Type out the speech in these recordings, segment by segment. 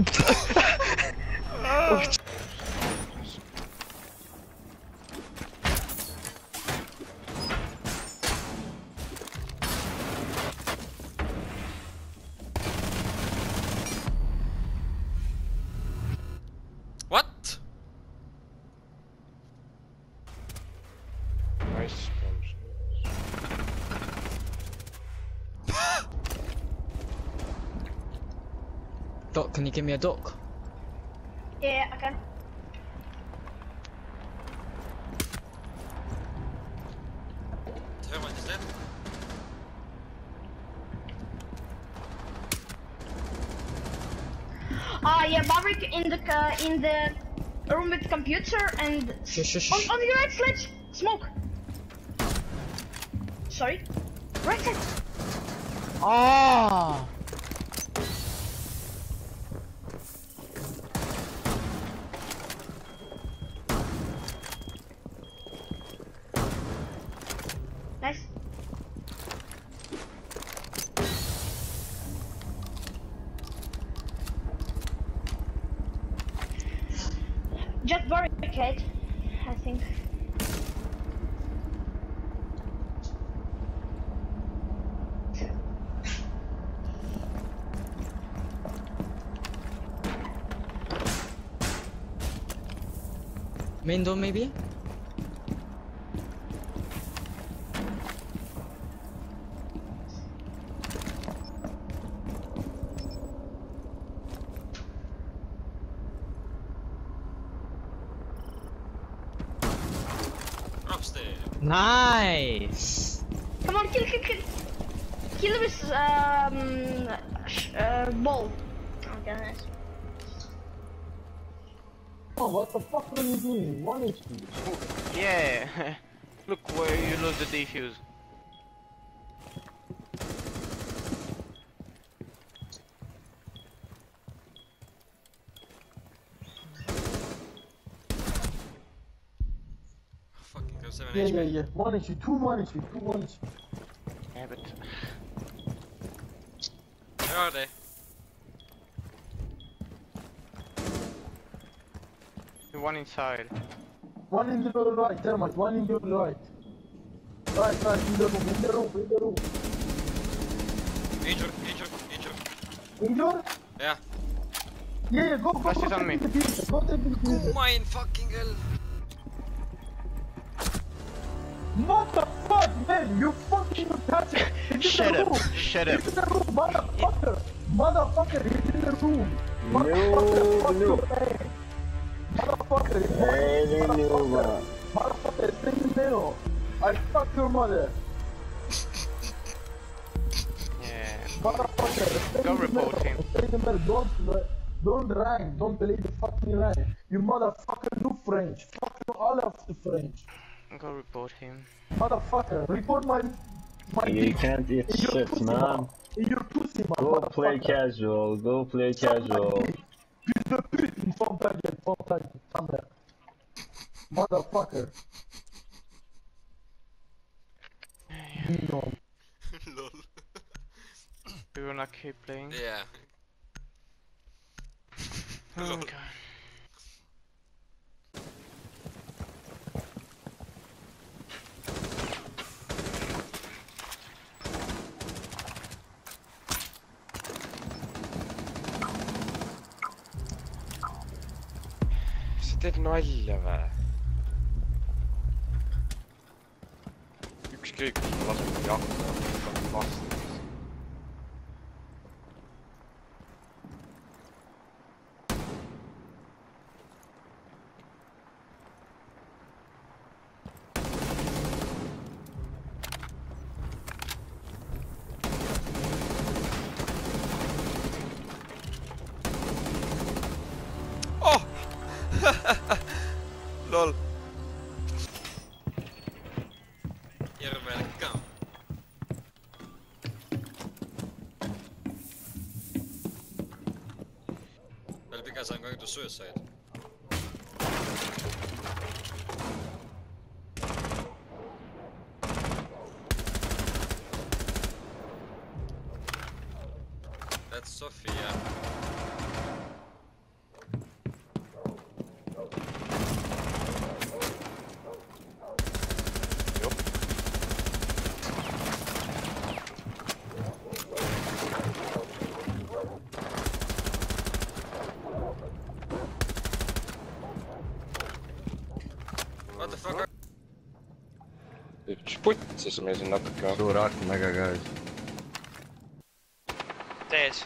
Nice Doc, can you give me a doc? Yeah, I can. Herman is dead. Ah, yeah, Maverick in the uh, in the room with computer and Shush, shush, on, shush. on your right sledge, smoke. Sorry, right side. Ah! Nice. Just barricade, I think. Main door maybe? Upstairs. Nice! Come on, kill, kill, kill. Kill with um uh, ball. Okay, nice. Oh, what the fuck are you doing? One HP. Yeah. Look where you lose the defuse. 7 Yeah, HP. yeah, yeah. One HP, two one HP, two one HP. Yeah, but Where are they? the one inside. One in the right, Thermite, one in the right. Right, right, in the room, in the room, in the room. Injured, injured, injured. Injured? Yeah. Yeah, yeah, go, go, Flash go, is on take me. the pizza, go take the pizza. Mine fucking hell. What the fuck, man? You fucking retarded. It's in Shut the up, room. shut up. It's in the room, motherfucker. Motherfucker, he's in the room. Motherfucker, fuck your man. Motherfucker, he's Motherfucker, motherfucker, stay in the middle. I fuck your mother. Yeah. Motherfucker, stay Go in the report him. Stay in the middle. Don't, don't rhyme. Don't believe the fucking rhyme. You motherfucker do French. Fuck you all of the French. Go report him. Motherfucker, report my my You dick can't eat in shit, pussy man. mouth. In your pussy, man. Go play casual, go play casual. Fils de pute, une forme ta gueule, forme ta gueule, ta mère. Motherfucker. Mignon. Lol. We will not keep playing. Yeah. Oh my god. kas teed nalja vä? ükskõik, kui ma lasen jahu, ma lasen vastu. You're welcome. Well, because I'm going to suicide. That's Sophia. Üks putsis meil siin natuke. suur aken väga käes. tees.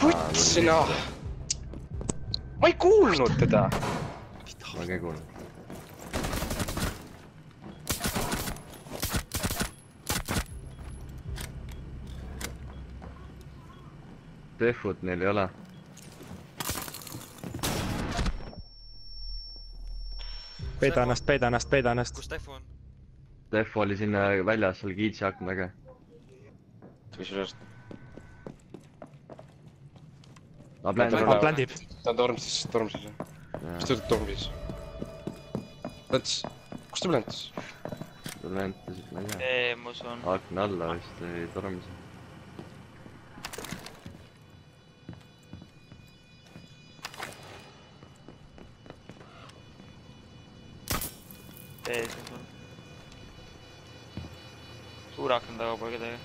putsina. ma ei kuulnud teda. ma ka ei kuulnud. Defut neil ei ole. Peida ennast, peida ennast, peida ennast. kus Tehvu on? Def oli siin väljas seal kiitsi akna taga. kusjuures Ta pländib. ta tormsis, tormsis. mis ta tormsis? plants, kus ta plants? lentas, ma ei tea. on. akna alla vist ei tormis. tees on suure akna taga pole kedagi.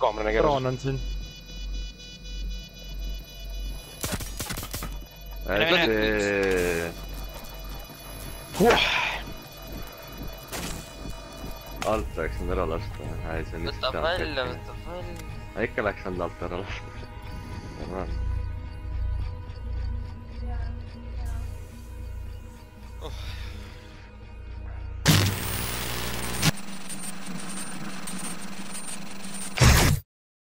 kaamera nägi ära. droon on siin. Mine, mine. edasi. alt oleks nüüd ära lasta. see võtab välja, võtab välja. ikka läks anda alt ära lasta. normaalne. oh,